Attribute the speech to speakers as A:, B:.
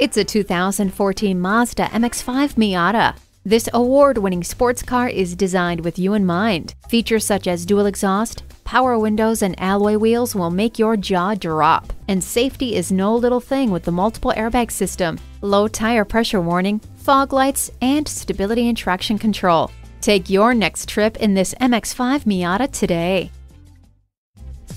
A: It's a 2014 Mazda MX-5 Miata. This award-winning sports car is designed with you in mind. Features such as dual exhaust, power windows, and alloy wheels will make your jaw drop. And safety is no little thing with the multiple airbag system, low tire pressure warning, fog lights, and stability and traction control. Take your next trip in this MX-5 Miata today.